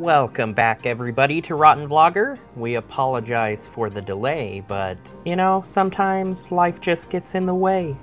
Welcome back everybody to Rotten Vlogger. We apologize for the delay, but you know, sometimes life just gets in the way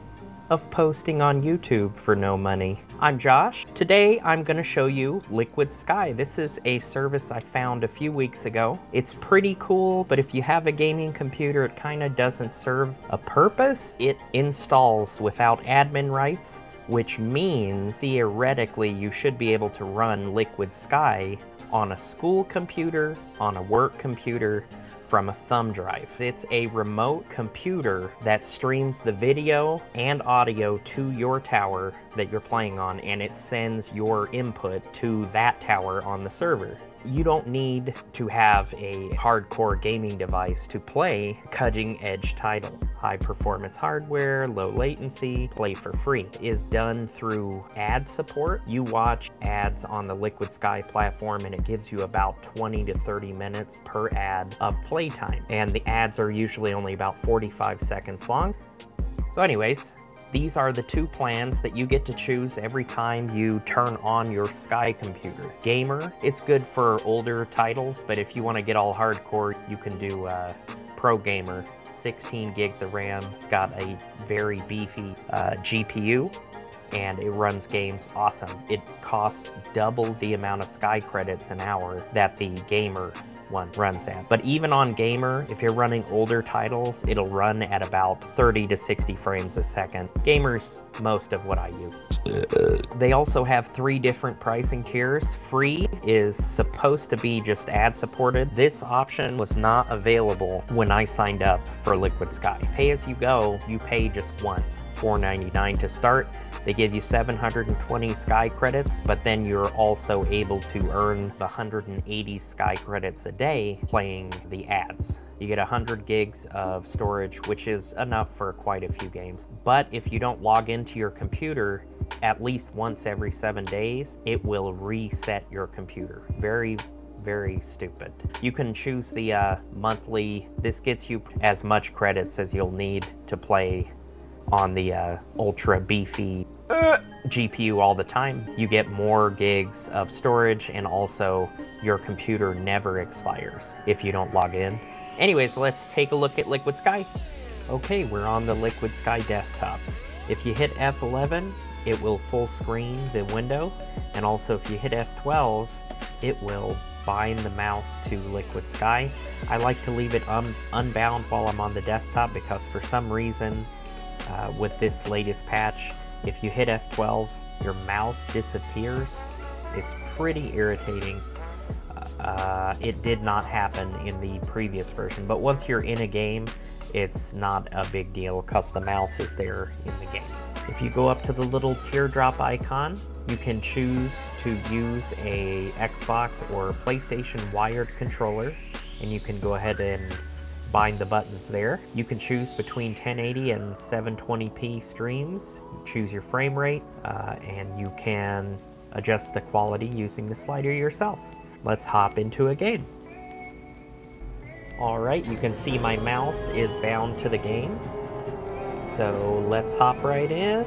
of posting on YouTube for no money. I'm Josh. Today I'm going to show you Liquid Sky. This is a service I found a few weeks ago. It's pretty cool, but if you have a gaming computer, it kind of doesn't serve a purpose. It installs without admin rights, which means theoretically you should be able to run Liquid Sky on a school computer, on a work computer, from a thumb drive. It's a remote computer that streams the video and audio to your tower that you're playing on and it sends your input to that tower on the server. You don't need to have a hardcore gaming device to play cutting edge title. High performance hardware, low latency, play for free is done through ad support. You watch ads on the Liquid Sky platform and it gives you about 20 to 30 minutes per ad of playtime. And the ads are usually only about 45 seconds long. So anyways, these are the two plans that you get to choose every time you turn on your Sky computer. Gamer, it's good for older titles, but if you want to get all hardcore, you can do uh, Pro Gamer. 16 gigs of RAM, got a very beefy uh, GPU, and it runs games awesome. It costs double the amount of Sky credits an hour that the Gamer one runs at. But even on Gamer, if you're running older titles, it'll run at about 30 to 60 frames a second. Gamer's most of what I use. They also have three different pricing tiers. Free is supposed to be just ad supported. This option was not available when I signed up for Liquid Sky. Pay as you go, you pay just once. $4.99 to start. They give you 720 Sky credits, but then you're also able to earn the 180 Sky credits a day playing the ads. You get 100 gigs of storage, which is enough for quite a few games. But if you don't log into your computer at least once every seven days, it will reset your computer. Very, very stupid. You can choose the uh, monthly, this gets you as much credits as you'll need to play on the uh, ultra beefy uh, GPU all the time. You get more gigs of storage and also your computer never expires if you don't log in. Anyways, let's take a look at Liquid Sky. Okay, we're on the Liquid Sky desktop. If you hit F11, it will full screen the window, and also if you hit F12, it will bind the mouse to Liquid Sky. I like to leave it un unbound while I'm on the desktop because for some reason uh, with this latest patch, if you hit F12, your mouse disappears. It's pretty irritating. Uh, it did not happen in the previous version, but once you're in a game, it's not a big deal because the mouse is there in the game. If you go up to the little teardrop icon, you can choose to use a Xbox or PlayStation wired controller, and you can go ahead and bind the buttons there. You can choose between 1080 and 720p streams, choose your frame rate, uh, and you can adjust the quality using the slider yourself. Let's hop into a game. Alright, you can see my mouse is bound to the game. So let's hop right in.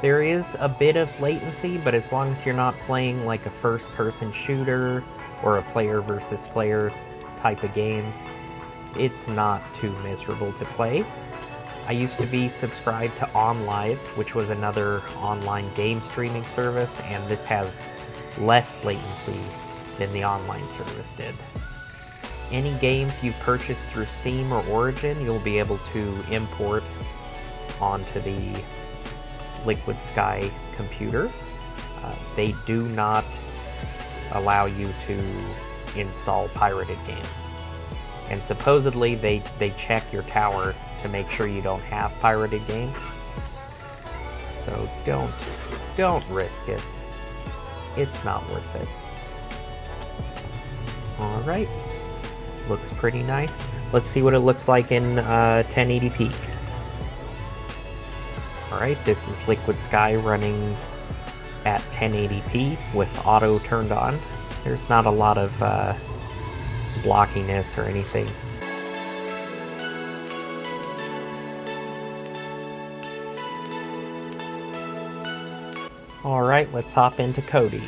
There is a bit of latency, but as long as you're not playing like a first-person shooter or a player versus player type of game, it's not too miserable to play. I used to be subscribed to OnLive, which was another online game streaming service, and this has less latency than the OnLive service did. Any games you purchase through Steam or Origin, you'll be able to import onto the Liquid Sky computer. Uh, they do not allow you to install pirated games. And supposedly they, they check your tower to make sure you don't have pirated games. So don't, don't risk it. It's not worth it. Alright. Looks pretty nice. Let's see what it looks like in uh, 1080p. Alright, this is Liquid Sky running at 1080p with auto turned on. There's not a lot of uh, blockiness or anything. Alright, let's hop into Kodi.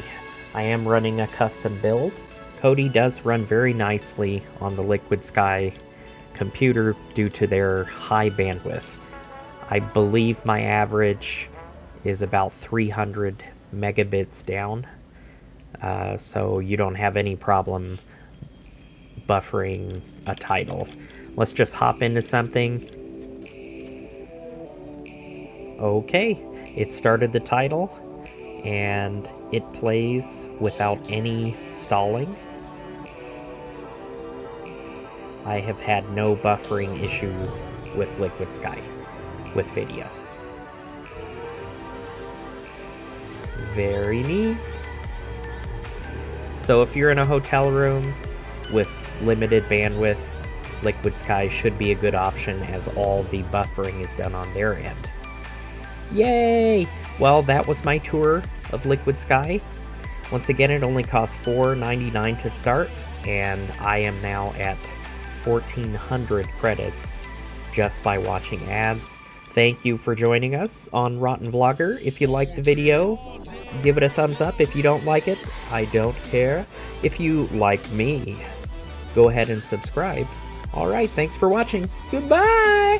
I am running a custom build. Kodi does run very nicely on the Liquid Sky computer due to their high bandwidth. I believe my average is about 300 megabits down, uh, so you don't have any problem buffering a title. Let's just hop into something. Okay, it started the title and it plays without any stalling. I have had no buffering issues with Liquid Sky with video. Very neat. So if you're in a hotel room with limited bandwidth, Liquid Sky should be a good option as all the buffering is done on their end. Yay! Well, that was my tour of Liquid Sky. Once again, it only costs $4.99 to start, and I am now at 1,400 credits just by watching ads. Thank you for joining us on Rotten Vlogger. If you like the video, give it a thumbs up. If you don't like it, I don't care. If you like me, go ahead and subscribe. All right, thanks for watching. Goodbye!